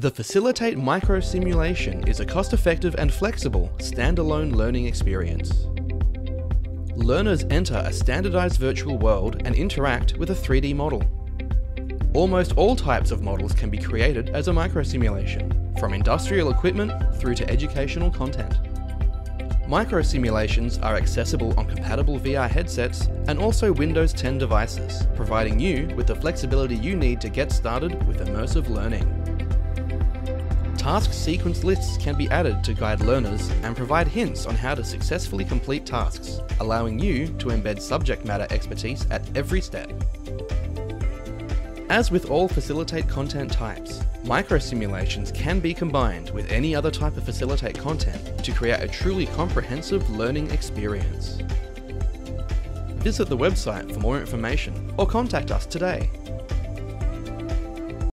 The Facilitate Micro Simulation is a cost-effective and flexible standalone learning experience. Learners enter a standardized virtual world and interact with a 3D model. Almost all types of models can be created as a microsimulation, from industrial equipment through to educational content. Microsimulations are accessible on compatible VR headsets and also Windows 10 devices, providing you with the flexibility you need to get started with immersive learning. Task sequence lists can be added to guide learners and provide hints on how to successfully complete tasks, allowing you to embed subject matter expertise at every step. As with all Facilitate content types, microsimulations can be combined with any other type of Facilitate content to create a truly comprehensive learning experience. Visit the website for more information or contact us today.